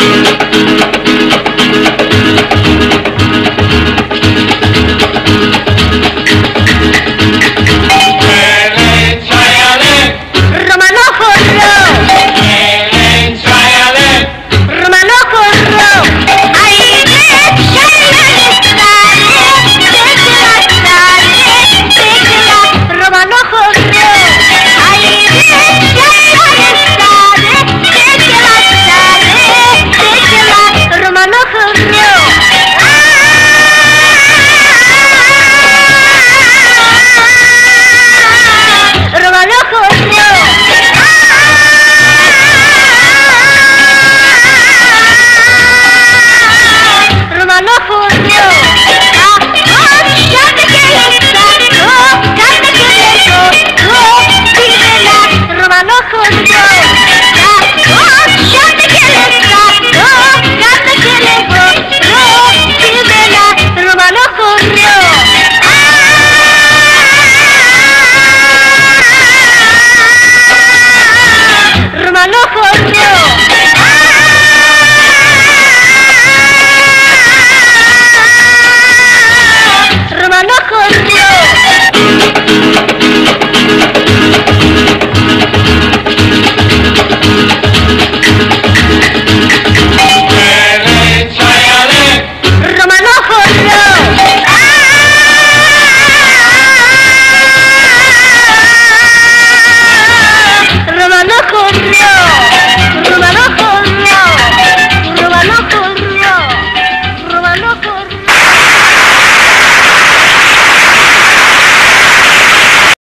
thank Romano